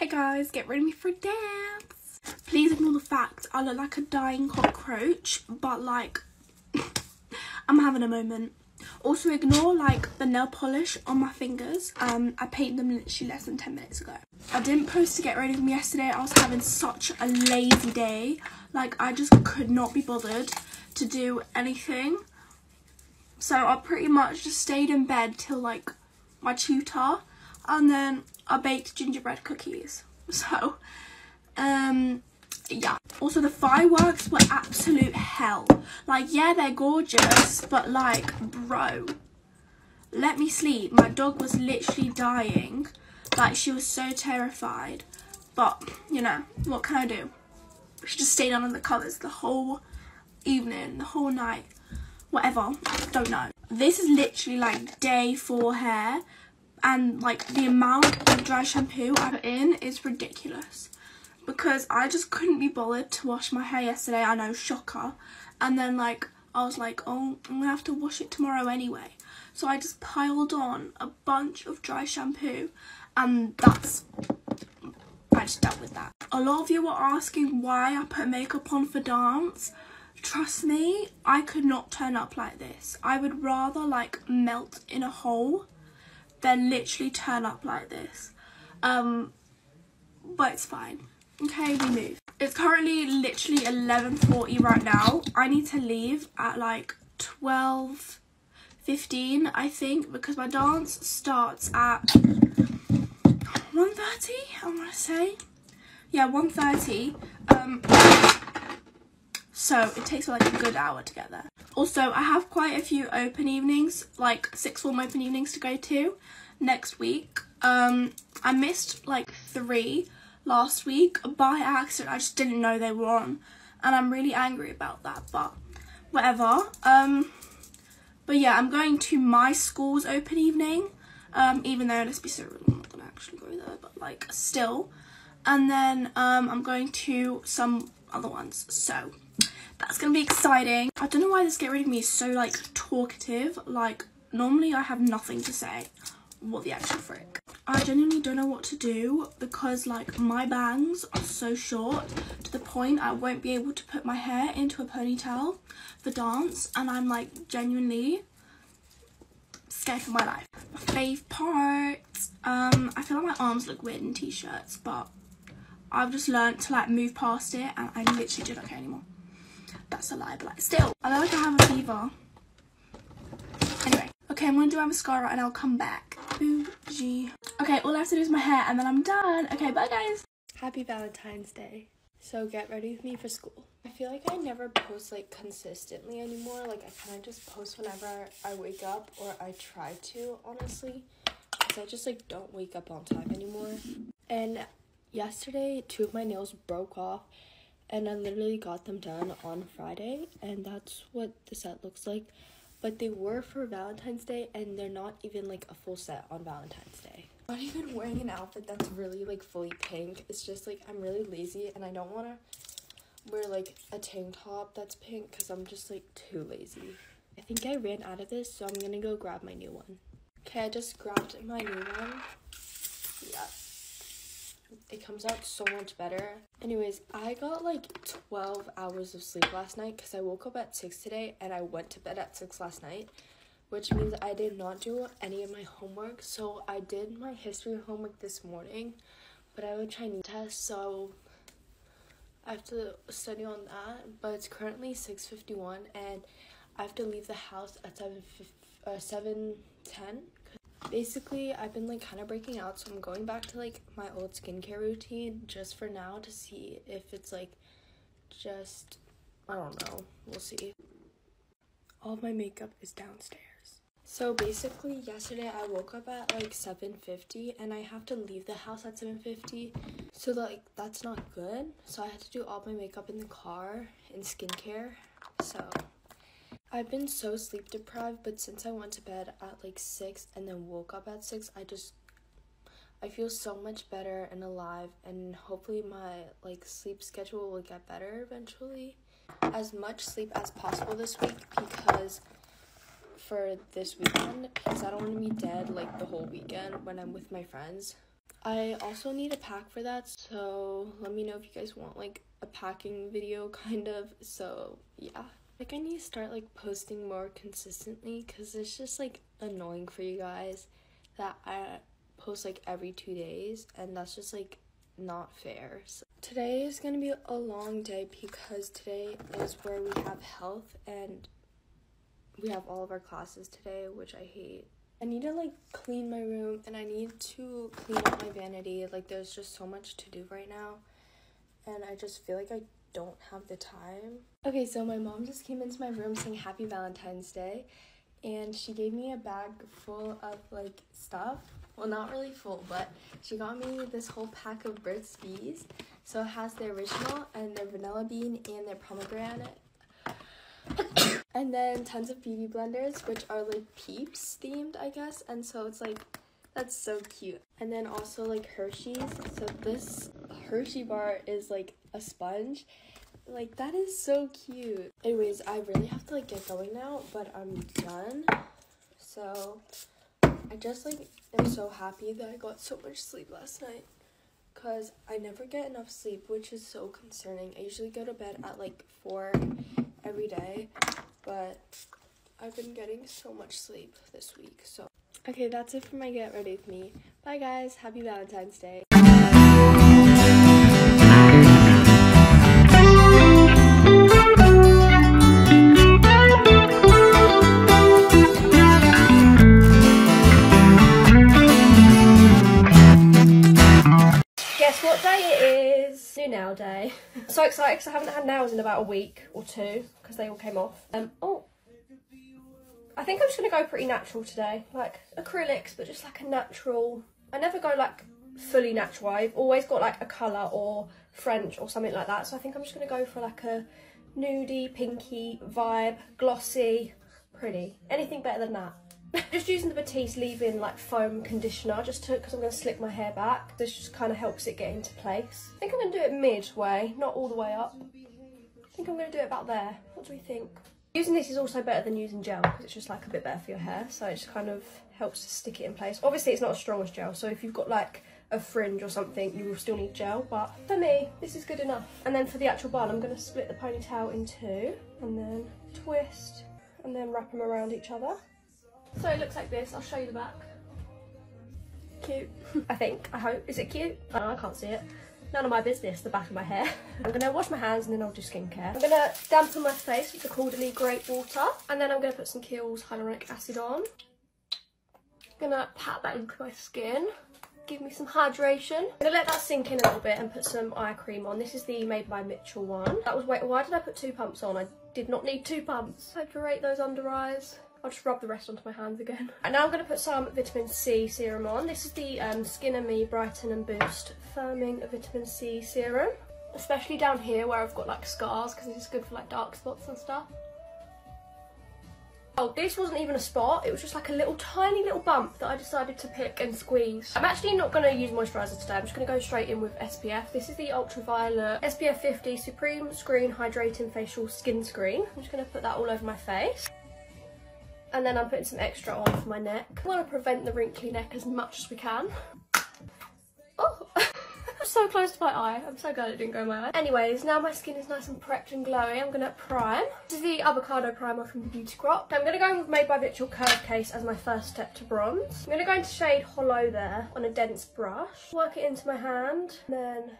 Hey guys, get ready for a dance. Please ignore the fact I look like a dying cockroach, but like, I'm having a moment. Also ignore like the nail polish on my fingers. Um, I painted them literally less than 10 minutes ago. I didn't post to get ready for me yesterday. I was having such a lazy day. Like I just could not be bothered to do anything. So I pretty much just stayed in bed till like my tutor and then I baked gingerbread cookies. So, um, yeah. Also, the fireworks were absolute hell. Like, yeah, they're gorgeous, but like, bro, let me sleep. My dog was literally dying. Like, she was so terrified. But, you know, what can I do? She just stayed on in the colours the whole evening, the whole night. Whatever, don't know. This is literally like day four hair and like the amount of dry shampoo I put in is ridiculous because I just couldn't be bothered to wash my hair yesterday. I know, shocker. And then like I was like, oh, I'm gonna have to wash it tomorrow anyway. So I just piled on a bunch of dry shampoo and that's I just dealt with that. A lot of you were asking why I put makeup on for dance. Trust me, I could not turn up like this. I would rather like melt in a hole then literally turn up like this. Um, but it's fine. Okay, we move. It's currently literally 11.40 right now. I need to leave at like 12.15, I think, because my dance starts at 1.30, I want to say. Yeah, 1.30. Um, so it takes like a good hour to get there. Also, I have quite a few open evenings, like six form open evenings to go to next week. Um, I missed like three last week by accident. I just didn't know they were on, and I'm really angry about that. But whatever. Um, but yeah, I'm going to my school's open evening. Um, even though let's be real, I'm not gonna actually go there, but like still. And then um, I'm going to some other ones. So that's gonna be exciting. I don't know why this get rid of me is so like talkative. Like normally I have nothing to say. What the actual frick? I genuinely don't know what to do because like my bangs are so short to the point I won't be able to put my hair into a ponytail for dance and I'm like genuinely scared for my life. My fave part, um, I feel like my arms look weird in t-shirts but I've just learned to like move past it and I literally do not care anymore. That's a lie, but like still, I like I have a fever. Anyway, okay, I'm gonna do my mascara and I'll come back. Bougie. Okay, all I have to do is my hair and then I'm done. Okay, bye guys. Happy Valentine's Day. So get ready with me for school. I feel like I never post like consistently anymore. Like I kind of just post whenever I wake up or I try to, honestly. Because I just like don't wake up on time anymore. And yesterday, two of my nails broke off and I literally got them done on Friday and that's what the set looks like. But they were for Valentine's Day and they're not even like a full set on Valentine's Day. I'm not even wearing an outfit that's really like fully pink. It's just like I'm really lazy and I don't want to wear like a tank top that's pink because I'm just like too lazy. I think I ran out of this so I'm gonna go grab my new one. Okay, I just grabbed my new one. It comes out so much better. Anyways, I got like 12 hours of sleep last night because I woke up at 6 today and I went to bed at 6 last night, which means I did not do any of my homework. So I did my history homework this morning, but I have a Chinese test, so I have to study on that. But it's currently 6.51 and I have to leave the house at 7, uh, 7 10 basically I've been like kind of breaking out so I'm going back to like my old skincare routine just for now to see if it's like just I don't know. We'll see. All my makeup is downstairs. So basically yesterday I woke up at like 7:50 and I have to leave the house at 7:50 so like that's not good. So I had to do all my makeup in the car and skincare so I've been so sleep deprived, but since I went to bed at like 6 and then woke up at 6, I just I feel so much better and alive and hopefully my like sleep schedule will get better eventually. As much sleep as possible this week because for this weekend because I don't want to be dead like the whole weekend when I'm with my friends. I also need a pack for that, so let me know if you guys want like a packing video kind of. So yeah. Like I need to start like posting more consistently because it's just like annoying for you guys that I post like every two days and that's just like not fair. So, today is gonna be a long day because today is where we have health and we have all of our classes today, which I hate. I need to like clean my room and I need to clean up my vanity. Like there's just so much to do right now and I just feel like I don't have the time. Okay, so my mom just came into my room saying happy Valentine's Day and she gave me a bag full of like stuff. Well, not really full, but she got me this whole pack of Burt's Bees. So it has their original and their vanilla bean and their pomegranate. and then tons of beauty blenders, which are like peeps themed, I guess. And so it's like, that's so cute. And then also like Hershey's. So this Hershey bar is like a sponge. Like that is so cute. Anyways, I really have to like get going now, but I'm done. So I just like am so happy that I got so much sleep last night because I never get enough sleep, which is so concerning. I usually go to bed at like 4 every day, but I've been getting so much sleep this week. So, okay, that's it for my get ready with me. Bye, guys. Happy Valentine's Day. Nail day. so excited because I haven't had nails in about a week or two because they all came off. Um, oh, I think I'm just going to go pretty natural today. Like acrylics, but just like a natural. I never go like fully natural. I've always got like a colour or French or something like that. So I think I'm just going to go for like a nudie, pinky vibe, glossy, pretty. Anything better than that. Just using the Batiste leave-in like foam conditioner just to because I'm going to slick my hair back. This just kind of helps it get into place. I think I'm going to do it midway, not all the way up. I think I'm going to do it about there. What do we think? Using this is also better than using gel because it's just like a bit better for your hair. So it just kind of helps to stick it in place. Obviously it's not as strong as gel. So if you've got like a fringe or something, you will still need gel. But for me, this is good enough. And then for the actual bun, I'm going to split the ponytail in two and then twist and then wrap them around each other. So it looks like this. I'll show you the back. Cute. I think. I hope. Is it cute? I can't see it. None of my business, the back of my hair. I'm going to wash my hands and then I'll do skincare. I'm going to dampen my face with the Caudalie Grape Water. And then I'm going to put some Kiehl's Hyaluronic Acid on. I'm going to pat that into my skin. Give me some hydration. I'm to let that sink in a little bit and put some eye cream on. This is the Made by Mitchell one. That was, wait, why did I put two pumps on? I did not need two pumps. Hydrate those under eyes. I'll just rub the rest onto my hands again. And now I'm going to put some vitamin C serum on. This is the um, Skin and Me Brighten and Boost Firming Vitamin C Serum. Especially down here where I've got like scars because this is good for like dark spots and stuff. Oh, this wasn't even a spot. It was just like a little tiny little bump that I decided to pick and squeeze. I'm actually not going to use moisturiser today. I'm just going to go straight in with SPF. This is the Ultra Violette SPF 50 Supreme Screen Hydrating Facial Skin Screen. I'm just going to put that all over my face and then I'm putting some extra on for my neck. I want to prevent the wrinkly neck as much as we can. Oh, so close to my eye. I'm so glad it didn't go in my eye. Anyways, now my skin is nice and prepped and glowing, I'm going to prime. This is the Avocado Primer from Beauty Crop. I'm going to go with Made by Mitchell Curve Case as my first step to bronze. I'm to go into shade Hollow there on a dense brush. Work it into my hand, then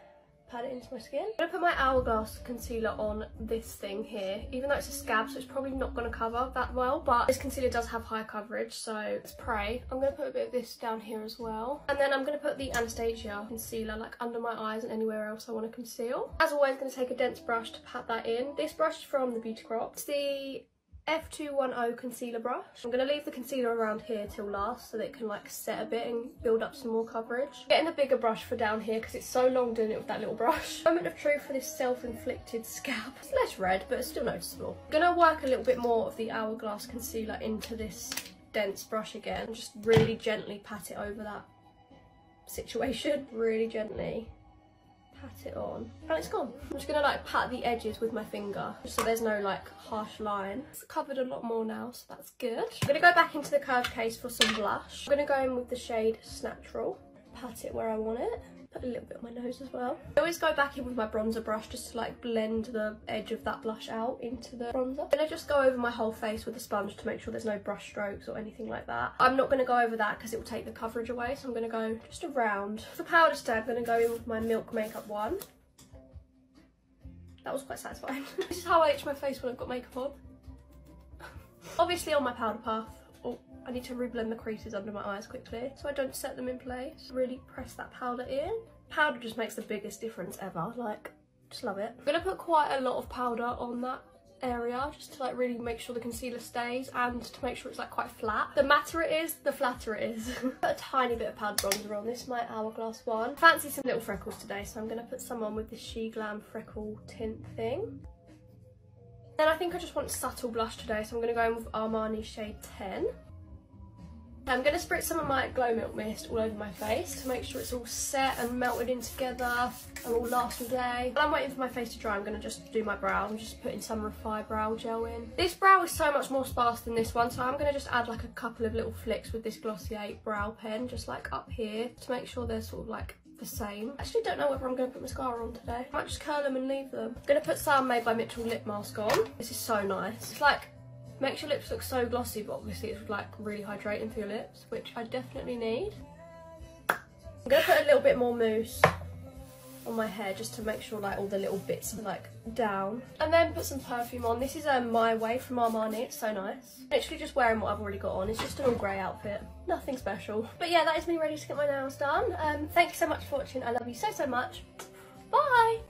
pat it into my skin. I'm gonna put my Hourglass concealer on this thing here, even though it's a scab, so it's probably not gonna cover that well, but this concealer does have high coverage, so let's pray. I'm gonna put a bit of this down here as well. And then I'm gonna put the Anastasia concealer like under my eyes and anywhere else I wanna conceal. As always, gonna take a dense brush to pat that in. This brush is from the Beauty Crop. It's the F210 concealer brush. I'm going to leave the concealer around here till last so that it can like set a bit and build up some more coverage. Getting a bigger brush for down here because it's so long doing it with that little brush. Moment of truth for this self-inflicted scalp. It's less red but it's still noticeable. I'm going to work a little bit more of the Hourglass concealer into this dense brush again. Just really gently pat it over that situation. Really gently pat it on and it's gone. I'm just gonna like pat the edges with my finger so there's no like harsh line. It's covered a lot more now so that's good. I'm gonna go back into the curve case for some blush. I'm gonna go in with the shade Snatural. pat it where I want it. Put a little bit on my nose as well. I always go back in with my bronzer brush just to like blend the edge of that blush out into the bronzer. Then I'm just go over my whole face with a sponge to make sure there's no brush strokes or anything like that. I'm not gonna go over that because it will take the coverage away, so I'm gonna go just around. For powder today, I'm gonna go in with my Milk Makeup one. That was quite satisfying. this is how I itch my face when I've got makeup on. Obviously on my powder puff, I need to reblend the creases under my eyes quickly so I don't set them in place. Really press that powder in. Powder just makes the biggest difference ever, like, just love it. I'm gonna put quite a lot of powder on that area just to like really make sure the concealer stays and to make sure it's like quite flat. The matter it is, the flatter it is. put a tiny bit of powder bronzer on. This is my Hourglass one. Fancy some little freckles today so I'm going to put some on with the SheGlam freckle tint thing. Then I think I just want subtle blush today, so I'm going to go in with Armani shade 10. I'm going to spritz some of my Glow Milk Mist all over my face to make sure it's all set and melted in together and will last all day. While I'm waiting for my face to dry, I'm going to just do my brow. I'm just putting some Refy Brow Gel in. This brow is so much more sparse than this one, so I'm going to just add like a couple of little flicks with this Glossier brow pen, just like up here, to make sure they're sort of like the same. I actually don't know whether I'm going to put mascara on today. I might just curl them and leave them. I'm going to put some Made by Mitchell lip mask on. This is so nice. It's like, makes your lips look so glossy, but obviously it's like really hydrating for your lips, which I definitely need. I'm to put a little bit more mousse on my hair just to make sure like all the little bits are like down. And then put some perfume on. This is um, My Way from Armani. It's so nice. Literally just wearing what I've already got on. It's just an all grey outfit. Nothing special. But yeah, that is me ready to get my nails done. Um, thank you so much for watching. I love you so, so much. Bye!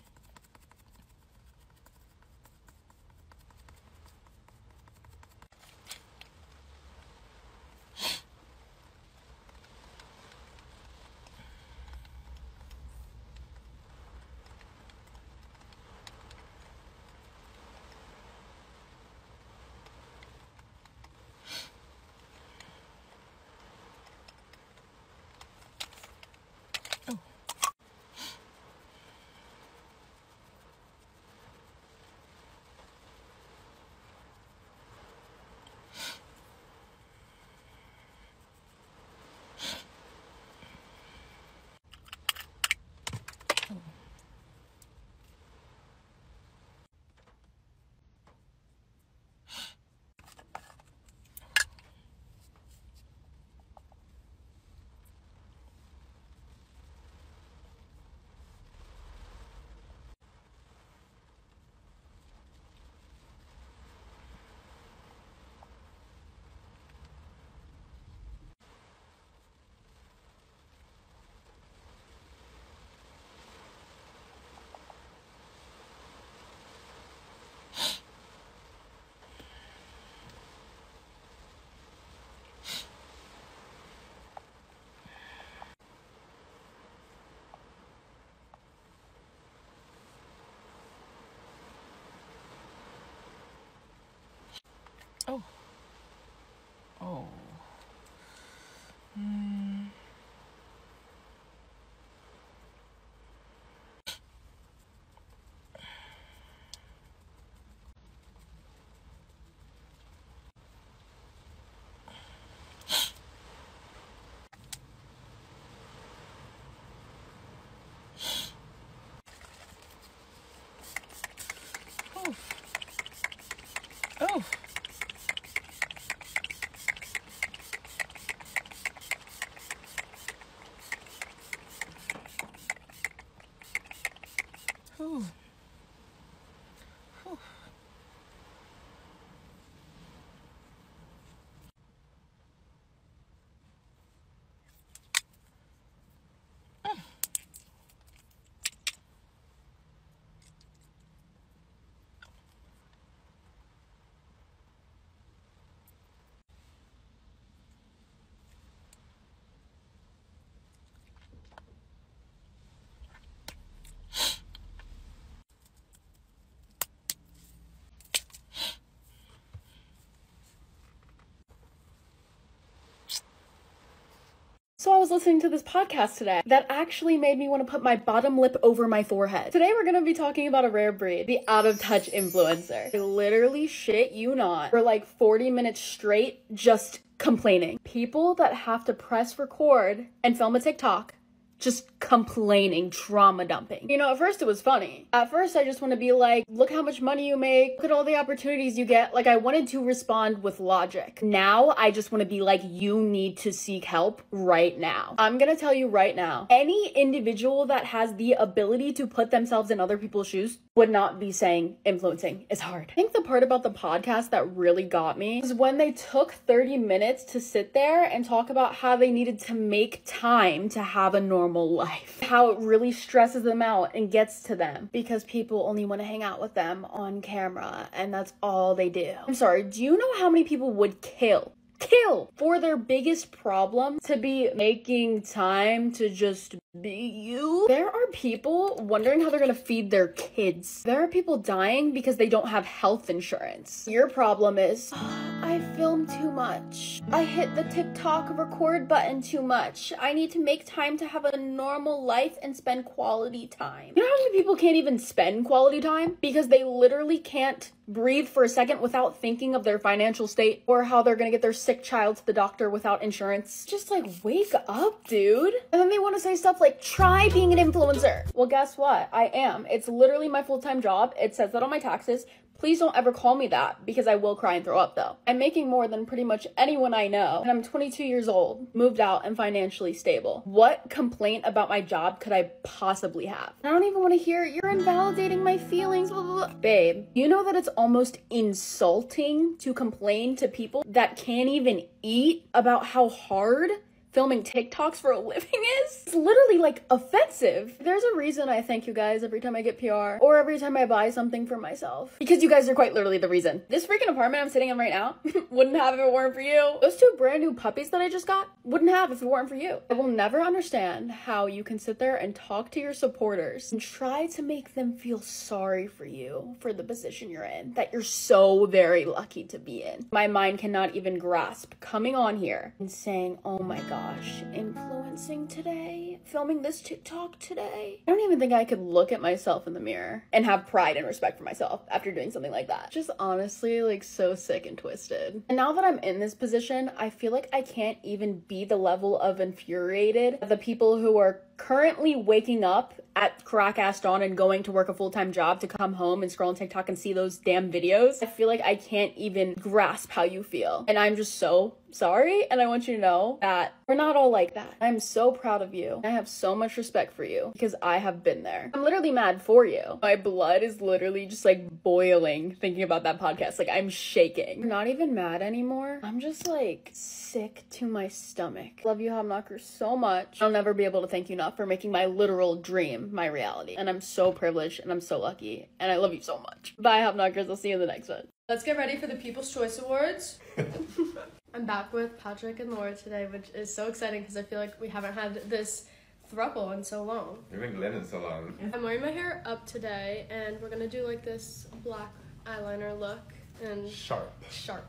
Also, I was listening to this podcast today that actually made me want to put my bottom lip over my forehead. Today, we're gonna be talking about a rare breed, the out of touch influencer. They literally shit you not for like 40 minutes straight just complaining. People that have to press record and film a TikTok just complaining, trauma dumping. You know, at first it was funny. At first, I just want to be like, look how much money you make, look at all the opportunities you get. Like, I wanted to respond with logic. Now, I just want to be like, you need to seek help right now. I'm gonna tell you right now any individual that has the ability to put themselves in other people's shoes would not be saying influencing is hard. I think the part about the podcast that really got me is when they took 30 minutes to sit there and talk about how they needed to make time to have a normal life. How it really stresses them out and gets to them because people only want to hang out with them on camera and that's all they do. I'm sorry, do you know how many people would kill kill for their biggest problem to be making time to just be you. There are people wondering how they're gonna feed their kids. There are people dying because they don't have health insurance. Your problem is, I film too much. I hit the TikTok record button too much. I need to make time to have a normal life and spend quality time. You know how many people can't even spend quality time? Because they literally can't breathe for a second without thinking of their financial state or how they're gonna get their sick child to the doctor without insurance. Just like, wake up, dude. And then they wanna say stuff like, try being an influencer. Well, guess what? I am. It's literally my full time job. It says that on my taxes. Please don't ever call me that because I will cry and throw up though. I'm making more than pretty much anyone I know, and I'm 22 years old, moved out, and financially stable. What complaint about my job could I possibly have? I don't even want to hear you're invalidating my feelings. Blah, blah, blah. Babe, you know that it's almost insulting to complain to people that can't even eat about how hard filming TikToks for a living is. It's literally like offensive. There's a reason I thank you guys every time I get PR or every time I buy something for myself because you guys are quite literally the reason. This freaking apartment I'm sitting in right now wouldn't have if it weren't for you. Those two brand new puppies that I just got wouldn't have if it weren't for you. I will never understand how you can sit there and talk to your supporters and try to make them feel sorry for you for the position you're in that you're so very lucky to be in. My mind cannot even grasp coming on here and saying, oh my god gosh, influencing today, filming this TikTok today. I don't even think I could look at myself in the mirror and have pride and respect for myself after doing something like that. Just honestly, like so sick and twisted. And now that I'm in this position, I feel like I can't even be the level of infuriated the people who are currently waking up at crack ass dawn and going to work a full time job to come home and scroll on TikTok and see those damn videos, I feel like I can't even grasp how you feel. And I'm just so sorry. And I want you to know that we're not all like that. I'm so proud of you. Have so much respect for you because I have been there. I'm literally mad for you. My blood is literally just like boiling thinking about that podcast. Like I'm shaking. I'm not even mad anymore. I'm just like sick to my stomach. Love you, Hobknocker, so much. I'll never be able to thank you enough for making my literal dream my reality. And I'm so privileged and I'm so lucky. And I love you so much. Bye, Hobknockers. I'll see you in the next one. Let's get ready for the People's Choice Awards. I'm back with Patrick and Laura today, which is so exciting because I feel like we haven't had this throuple in so long. You've been Glenn in so long. I'm wearing my hair up today, and we're gonna do like this black eyeliner look and Sharp. sharp.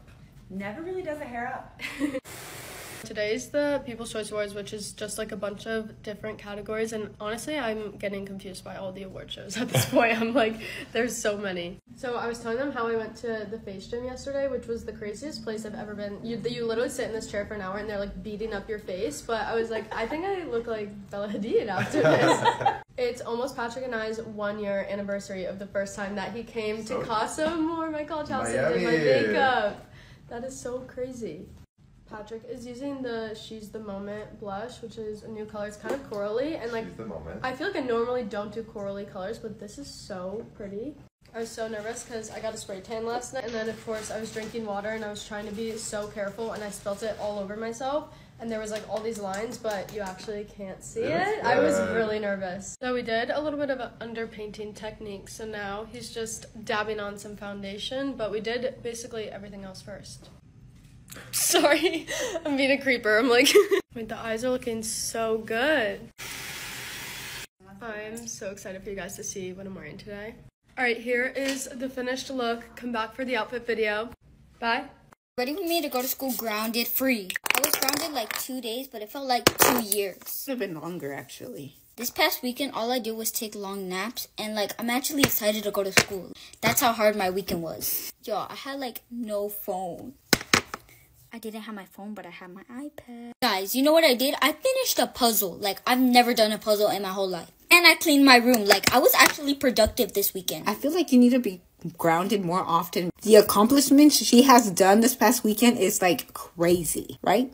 Never really does a hair up. Today's the People's Choice Awards, which is just like a bunch of different categories, and honestly, I'm getting confused by all the award shows at this point. I'm like, there's so many. So I was telling them how I went to the face gym yesterday, which was the craziest place I've ever been. You you literally sit in this chair for an hour, and they're like beating up your face. But I was like, I think I look like Bella Hadid after this. It's almost Patrick and I's one year anniversary of the first time that he came So- to Casa Amor, my college house, and did my makeup. That is so crazy. Patrick is using the She's the Moment blush, which is a new color. It's kind of corally, and like She's the moment. I feel like I normally don't do corally colors, but this is so pretty. I was so nervous because I got a spray tan last night, and then of course I was drinking water and I was trying to be so careful, and I spilt it all over myself. And there was like all these lines, but you actually can't see It it. I was really nervous. So we did a little bit of an underpainting technique. So now he's just dabbing on some foundation, but we did basically everything else first. Sorry, I'm being a creeper. I'm like, Wait, the eyes are looking so good. I'm so excited for you guys to see what I'm wearing today. All right, here is the finished look. Come back for the outfit video. Bye. Ready for me to go to school grounded free. I was grounded like two days, but it felt like two years. Could have been longer actually. This past weekend, all I did was take long naps, and like I'm actually excited to go to school. That's how hard my weekend was. Yo, I had like no phone. I didn't have my phone, but I had my iPad. Guys, you know what I did? I finished a puzzle. Like I've never done a puzzle in my whole life. And I cleaned my room. Like I was actually productive this weekend. I feel like you need to be grounded more often. The accomplishments she has done this past weekend is like crazy, right?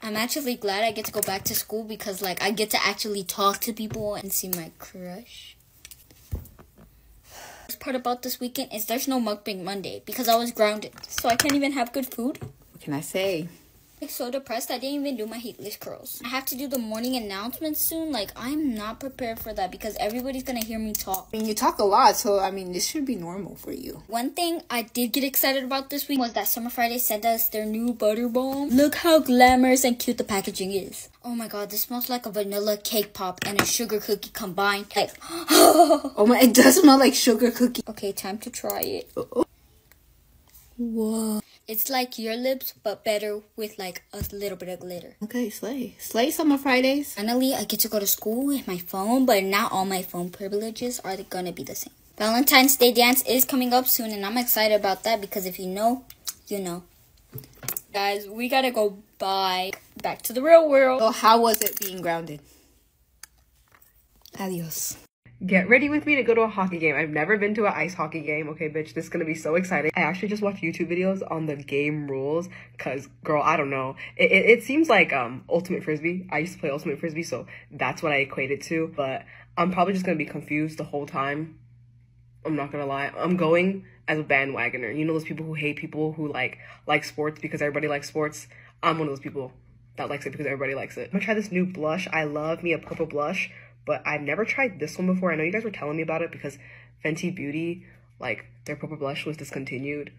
I'm actually glad I get to go back to school because like I get to actually talk to people and see my crush. Part about this weekend is there's no mukbang Monday because I was grounded. So I can't even have good food. What can I say? Like so depressed I didn't even do my heatless curls. I have to do the morning announcements soon. Like I'm not prepared for that because everybody's gonna hear me talk. I mean, you talk a lot, so I mean, this should be normal for you. One thing I did get excited about this week was that Summer Friday sent us their new butter bomb. Look how glamorous and cute the packaging is. Oh my god, this smells like a vanilla cake pop and a sugar cookie combined. Like, oh my, it does smell like sugar cookie. Okay, time to try it. Whoa. It's like your lips, but better with like a little bit of glitter. Okay, slay. Slay Summer Fridays. Finally, I get to go to school with my phone, but not all my phone privileges are gonna be the same. Valentine's Day dance is coming up soon, and I'm excited about that because if you know, you know. Guys, we gotta go bye. Back to the real world. So, how was it being grounded? Adios. Get ready with me to go to a hockey game. I've never been to an ice hockey game. Okay, bitch, this is gonna be so exciting. I actually just watched YouTube videos on the game rules because, girl, I don't know. It, it, it, seems like um Ultimate Frisbee. I used to play Ultimate Frisbee, so that's what I equated to. But I'm probably just gonna be confused the whole time. I'm not gonna lie. I'm going as a bandwagoner. You know those people who hate people who like like sports because everybody likes sports. I'm one of those people that likes it because everybody likes it. I'm gonna try this new blush. I love me a purple blush but I've never tried this one before. I know you guys were telling me about it because Fenty Beauty, like their purple blush was discontinued.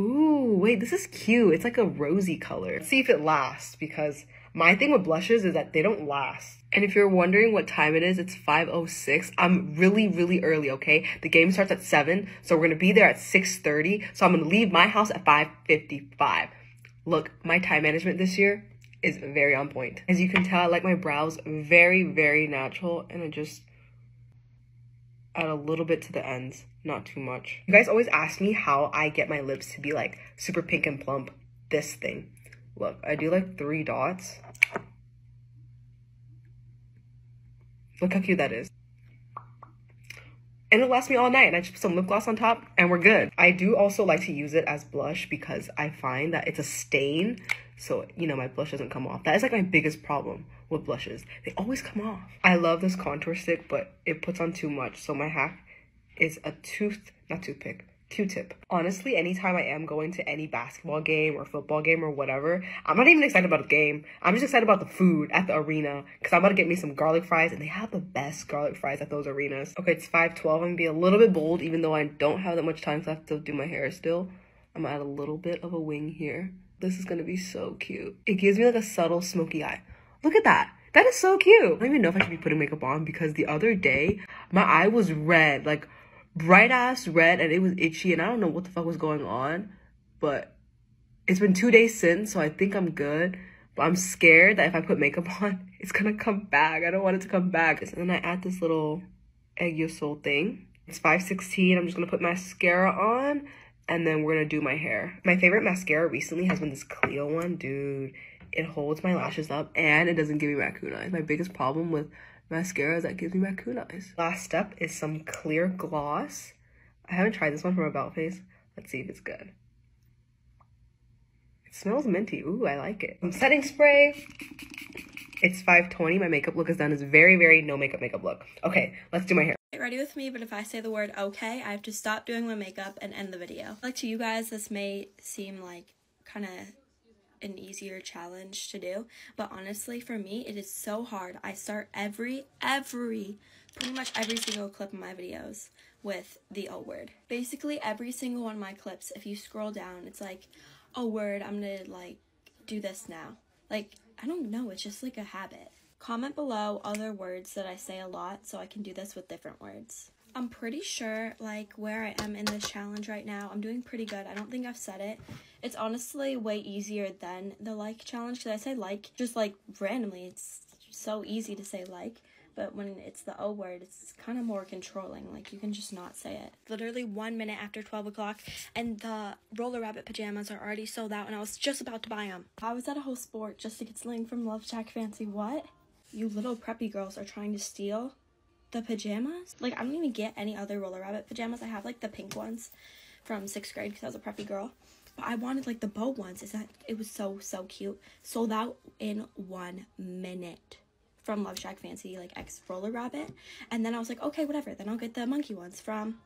Ooh, wait, this is cute. It's like a rosy color. Let's see if it lasts because my thing with blushes is that they don't last. And if you're wondering what time it is, it's 5.06. I'm really, really early, okay? The game starts at 7, so we're gonna be there at 6.30. So I'm gonna leave my house at 5.55. Look, my time management this year is very on point. As you can tell, I like my brows very, very natural and I just add a little bit to the ends, not too much. You guys always ask me how I get my lips to be like super pink and plump. This thing. Look, I do like three dots. Look how cute that is and it lasts me all night and I just put some lip gloss on top and we're good. I do also like to use it as blush because I find that it's a stain so you know my blush doesn't come off. That is like my biggest problem with blushes. They always come off. I love this contour stick but it puts on too much so my hack is a tooth, not toothpick, Q-tip. Honestly, anytime I am going to any basketball game or football game or whatever, I'm not even excited about the game. I'm just excited about the food at the arena because I'm about to get me some garlic fries and they have the best garlic fries at those arenas. Okay, it's 512. I'm gonna be a little bit bold even though I don't have that much time left to do my hair still. I'm gonna add a little bit of a wing here. This is gonna be so cute. It gives me like a subtle smoky eye. Look at that. That is so cute. I don't even know if I should be putting makeup on because the other day my eye was red. Like bright ass red and it was itchy and I don't know what the fuck was going on, but it's been two days since, so I think I'm good. But I'm scared that if I put makeup on, it's gonna come back. I don't want it to come back. And then I add this little egg soul thing. It's 516. I'm just gonna put mascara on and then we're gonna do my hair. My favorite mascara recently has been this Clio one. Dude, it holds my lashes up and it doesn't give me raccoon eyes. My biggest problem with mascara that gives me raccoon eyes. Last step is some clear gloss. I haven't tried this one from About Face. Let's see if it's good. It smells minty. Ooh, I like it. Some setting spray. It's 520. My makeup look is done. It's very, very no makeup makeup look. Okay, let's do my hair. Get ready with me, but if I say the word okay, I have to stop doing my makeup and end the video. Like to you guys, this may seem like kind of an easier challenge to do. But honestly, for me, it is so hard. I start every, every, pretty much every single clip of my videos with the O word. Basically, every single one of my clips, if you scroll down, it's like, O word, I'm gonna like do this now. Like, I don't know, it's just like a habit. Comment below other words that I say a lot so I can do this with different words. I'm pretty sure like where I am in this challenge right now, I'm doing pretty good. I don't think I've said it. It's honestly way easier than the like challenge because I say like just like randomly. It's so easy to say like, but when it's the O word, it's kind of more controlling. Like you can just not say it. Literally one minute after 12 o'clock, and the roller rabbit pajamas are already sold out, and I was just about to buy them. I was at a whole sport just to get sling from Love Shack Fancy. What? You little preppy girls are trying to steal the pajamas. Like, I don't even get any other Roller Rabbit pajamas. I have, like, the pink ones from sixth grade because I was a preppy girl. But I wanted, like, the bow ones. Is that it was so, so cute. Sold out in one minute from Love Shack Fancy, like, ex Roller Rabbit. And then I was like, okay, whatever. Then I'll get the monkey ones from...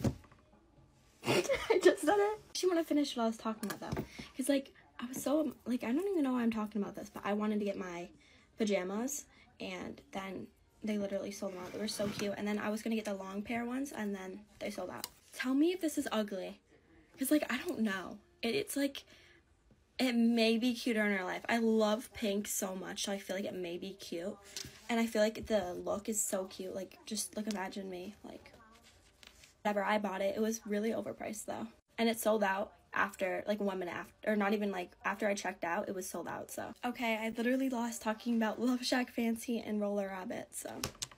I just said it. Actually want to finish what I was talking about, though. Because, like, I was so, like, I don't even know why I'm talking about this, but I wanted to get my pajamas and then they literally sold them out. They were so cute. And then I was gonna get the long pair ones and then they sold out. Tell me if this is ugly. Cause like I don't know. It, it's like it may be cuter in real life. I love pink so much, so I feel like it may be cute. And I feel like the look is so cute. Like just like imagine me like whatever I bought it. It was really overpriced though. And it sold out after like one minute after or not even like after I checked out it was sold out so okay I literally lost talking about Love Shack Fancy and Roller Rabbit so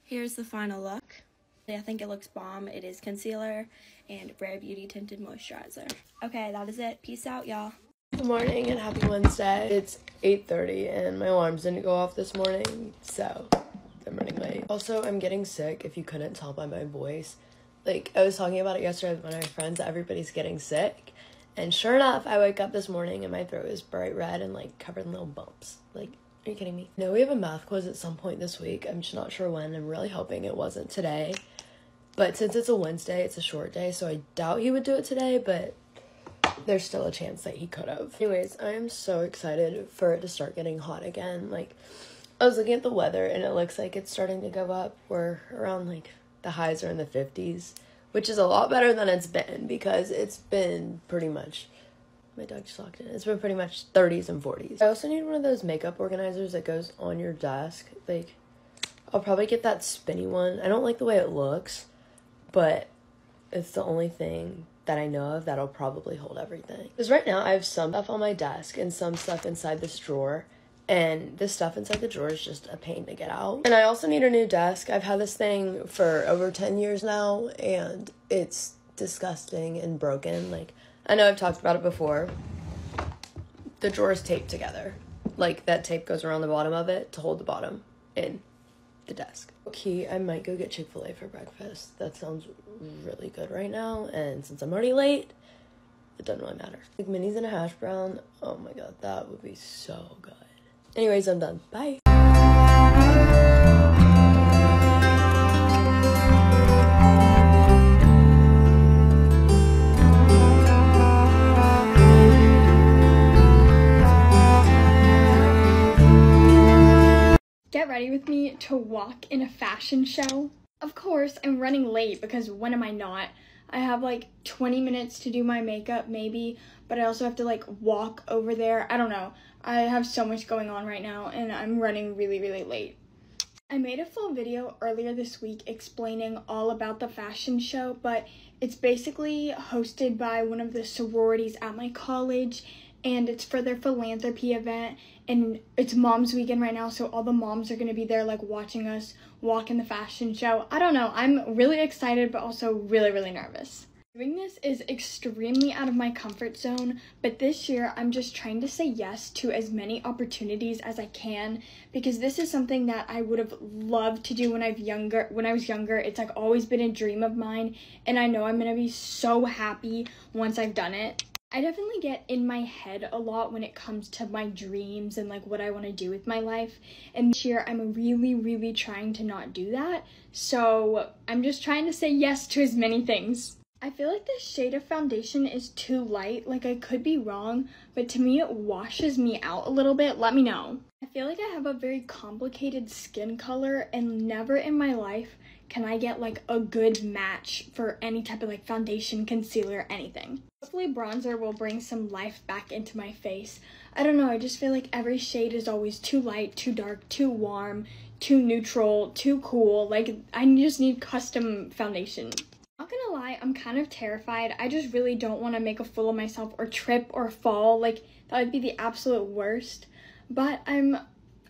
here's the final look I think it looks bomb it is concealer and Rare Beauty tinted moisturizer okay that is it peace out y'all Good morning and happy Wednesday. It's 8:30 and my alarms didn't go off this morning, so I'm running late. Also, I'm getting sick if you couldn't tell by my voice. Like I was talking about it yesterday with one of my friends, everybody's getting sick. And sure enough, I wake up this morning and my throat is bright red and like covered in little bumps. Like, are you kidding me? No, we have a math quiz at some point this week. I'm just not sure when. I'm really hoping it wasn't today. But since it's a Wednesday, it's a short day, so I doubt he would do it today, but there's still a chance that he could have. Anyways, I am so excited for it to start getting hot again. Like, I was looking at the weather and it looks like it's starting to go up. We're around like the highs are in the 50s which is a lot better than it's been because it's been pretty much my dog just locked in. It's been pretty much 30s and 40s. I also need one of those makeup organizers that goes on your desk. Like, I'll probably get that spinny one. I don't like the way it looks, but it's the only thing that I know of that'll probably hold everything. Because right now I have some stuff on my desk and some stuff inside this drawer and the stuff inside the drawer is just a pain to get out. And I also need a new desk. I've had this thing for over 10 years now, and it's disgusting and broken. Like, I know I've talked about it before. The drawer is taped together. Like, that tape goes around the bottom of it to hold the bottom in the desk. Okay, I might go get Chick fil A for breakfast. That sounds really good right now, and since I'm already late, it doesn't really matter. Like, minis and a hash brown, oh my god, that would be so good. Anyways, I'm done. Bye. Get ready with me to walk in a fashion show. Of course, I'm running late because when am I not? I have like 20 minutes to do my makeup, maybe, but I also have to like walk over there. I don't know. I have so much going on right now and I'm running really, really late. I made a full video earlier this week explaining all about the fashion show, but it's basically hosted by one of the sororities at my college and it's for their philanthropy event and it's mom's weekend right now so all the moms are going to be there like watching us walk in the fashion show i don't know i'm really excited but also really really nervous Doing this is extremely out of my comfort zone, but this year I'm just trying to say yes to as many opportunities as I can because this is something that I would have loved to do when I've younger when I was younger. It's like always been a dream of mine and I know I'm going to be so happy once I've done it. I definitely get in my head a lot when it comes to my dreams and like what I want to do with my life. And this year I'm really, really trying to not do that. So I'm just trying to say yes to as many things. I feel like this shade of foundation is too light. Like I could be wrong, but to me it washes me out a little bit. Let me know. I feel like I have a very complicated skin color and never in my life can I get like a good match for any type of like foundation, concealer, anything. Hopefully bronzer will bring some life back into my face. I don't know, I just feel like every shade is always too light, too dark, too warm. too neutral, too cool. Like, I just need custom foundation. Not gonna lie, I'm kind of terrified. I just really don't want to make a fool of myself or trip or fall. Like, that would be the absolute worst. But I'm,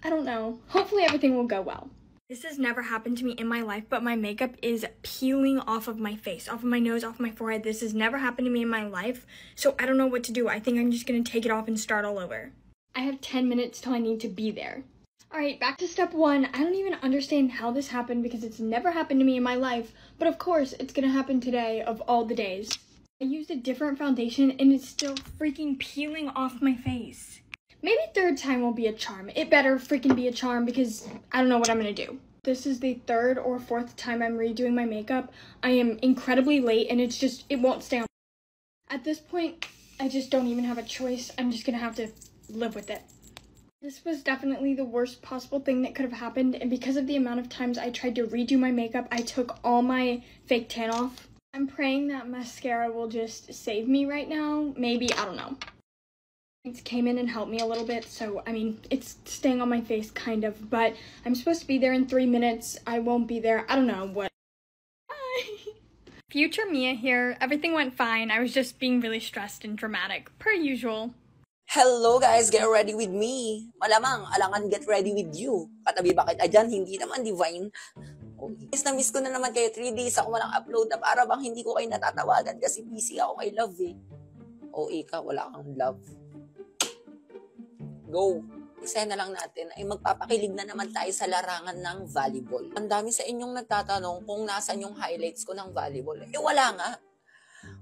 I don't know. Hopefully, everything will go well. This has never happened to me in my life, but my makeup is peeling off of my face, off of my nose, off of my forehead. This has never happened to me in my life, so I don't know what to do. I think I'm just gonna take it off and start all over. I have 10 minutes till I need to be there. Alright, back to step one. I don't even understand how this happened because it's never happened to me in my life, but of course, it's gonna happen today of all the days. I used a different foundation and it's still freaking peeling off my face. Maybe third time will be a charm. It better freaking be a charm because I don't know what I'm gonna do. This is the third or fourth time I'm redoing my makeup. I am incredibly late and it's just, it won't stay on. At this point, I just don't even have a choice. I'm just gonna have to live with it. This was definitely the worst possible thing that could have happened, and because of the amount of times I tried to redo my makeup, I took all my fake tan off. I'm praying that mascara will just save me right now. Maybe, I don't know. It came in and helped me a little bit, so I mean, it's staying on my face kind of, but I'm supposed to be there in three minutes. I won't be there. I don't know what. Future Mia here. Everything went fine. I was just being really stressed and dramatic, per usual. Hello guys, get ready with me. Malamang, alangan get ready with you. Katabi bakit adyan, hindi naman divine. Oh, yes, na-miss ko na naman kayo. 3 days ako walang upload na para bang hindi ko kayo natatawagan kasi busy ako kay love eh. O ika, wala kang love. Go! Isa na lang natin ay magpapakilig na naman tayo sa larangan ng volleyball. Ang dami sa inyong nagtatanong kung nasan yung highlights ko ng volleyball. Eh wala nga.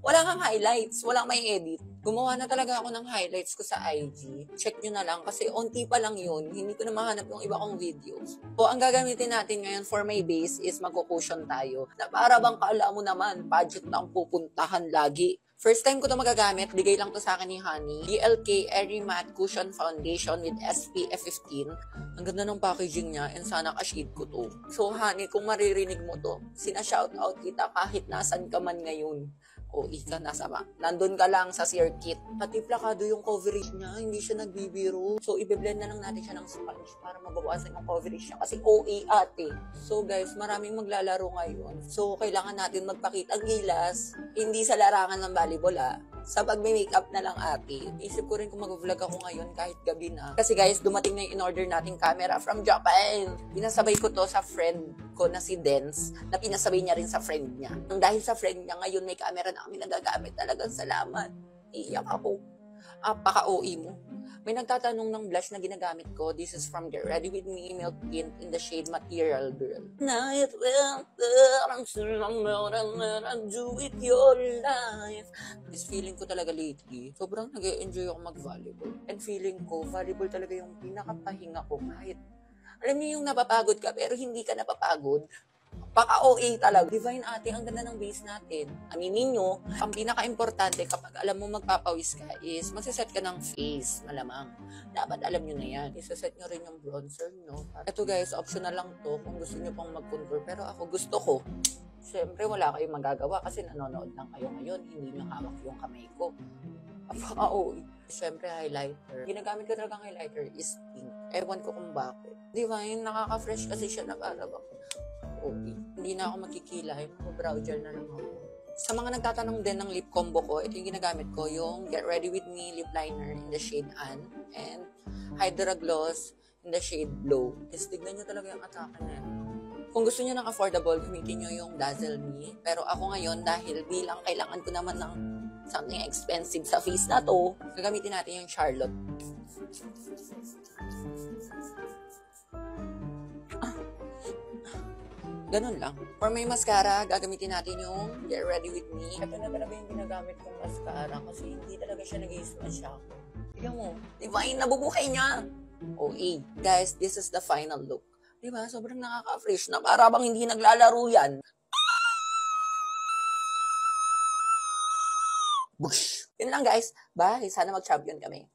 Wala kang highlights, wala may edit. Gumawa na talaga ako ng highlights ko sa IG. Check nyo na lang kasi onti pa lang yun. Hindi ko na mahanap yung iba kong videos. O ang gagamitin natin ngayon for my base is magkukusyon tayo. Na para bang kaala mo naman, budget lang pupuntahan lagi. First time ko to magagamit, bigay lang to sa akin ni Honey. DLK Airy Matte Cushion Foundation with SPF 15. Ang ganda ng packaging niya and sana ka-shade ko to. So Honey, kung maririnig mo to, sina-shoutout kita kahit nasan ka man ngayon o ika nasa ma. Nandun ka lang sa circuit. Pati plakado yung coverage niya, hindi siya nagbibiro. So, ibe-blend na lang natin siya ng sponge para mabawasan yung coverage niya. Kasi OA ate. So, guys, maraming maglalaro ngayon. So, kailangan natin magpakita ang gilas. Hindi sa larangan ng volleyball, ah sa pagme-makeup na lang ate. Isip ko rin kung mag-vlog ako ngayon kahit gabi na. Kasi guys, dumating na yung in-order nating camera from Japan. Pinasabay ko to sa friend ko na si Dens, na pinasabay niya rin sa friend niya. Nang dahil sa friend niya, ngayon may camera na kami nagagamit. Talagang salamat. Iiyak ako. Apaka-OE mo. May nagtatanong ng blush na ginagamit ko. This is from the Ready With Me Milk Tint in the shade Material Girl. Night will do with your life. This feeling ko talaga lately, sobrang nag enjoy ako mag-volleyball. And feeling ko, volleyball talaga yung pinakapahinga ko kahit alam niyo yung napapagod ka pero hindi ka napapagod Paka-OA talaga. Divine ate, ang ganda ng base natin. Aminin nyo, ang pinaka-importante kapag alam mo magpapawis ka is magsiset ka ng face, malamang. Dapat alam nyo na yan. Isaset nyo rin yung bronzer, no? Ito guys, optional lang to kung gusto nyo pang mag-contour. Pero ako gusto ko, Siyempre, wala kayong magagawa kasi nanonood lang kayo ngayon. Hindi nyo hawak yung kamay ko. Paka-OA. Siyempre, highlighter. Ginagamit ko talagang highlighter is pink. Ewan ko kung bakit. Divine, nakaka-fresh kasi siya na para bang okay. Hindi na ako magkikilay. Mag-brow gel na lang ako. Sa mga nagtatanong din ng lip combo ko, ito yung ginagamit ko, yung Get Ready With Me lip liner in the shade Anne and Hydra Gloss in the shade Blow. Is tignan nyo talaga yung atake na. Kung gusto niyo ng affordable, gamitin niyo yung Dazzle Me. Pero ako ngayon, dahil bilang kailangan ko naman ng something expensive sa face na to, gagamitin natin yung Charlotte. Ganun lang. For may mascara, gagamitin natin yung Get Ready With Me. Ito na talaga yung ginagamit kong mascara kasi hindi talaga siya nag-i-smudge ako. Tignan mo, divine, nabubuhay niya. OA. Guys, this is the final look. Diba? Sobrang nakaka-fresh na. Para bang hindi naglalaro yan. Bush! Yun lang guys. Bye. Sana mag-champion kami.